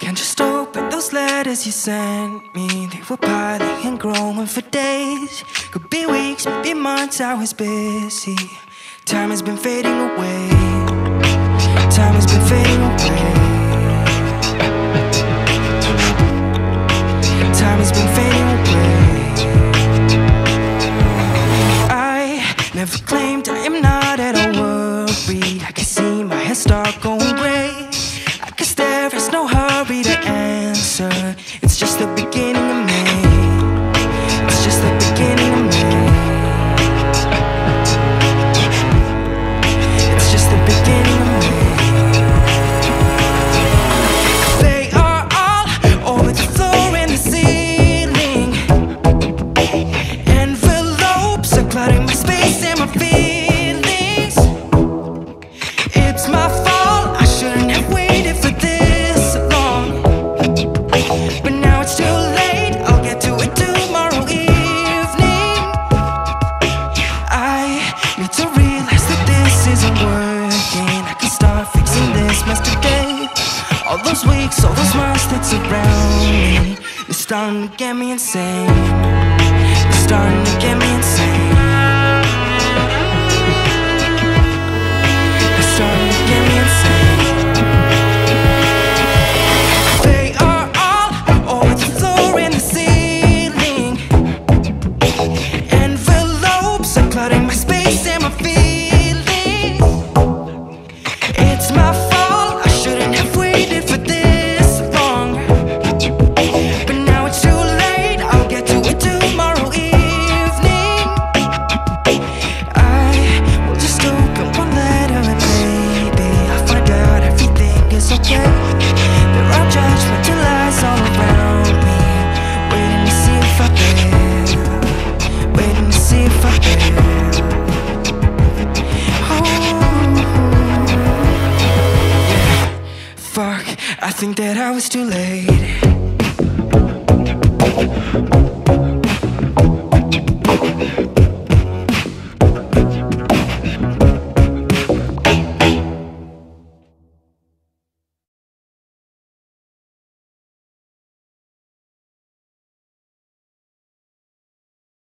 can't just open those letters you sent me. They were piling and growing for days. Could be weeks, could be months, I was busy. Time has been fading away. Answer. It's just the beginning of me. It's just the beginning of me. It's just the beginning of me. They are all over the floor and the ceiling. Envelopes are cluttering my space and my feelings. All those weeks, all those months that surround me, they're starting to get me insane. They're starting to get me insane. Shouldn't for this think that I was too late.